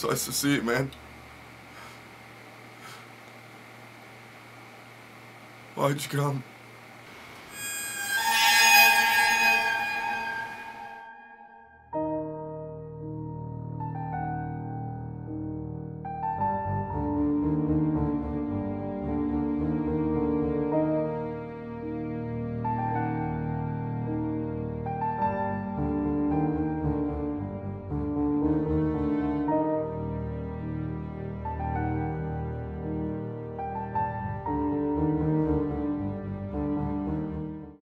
It's nice to see you, man. Why'd you come?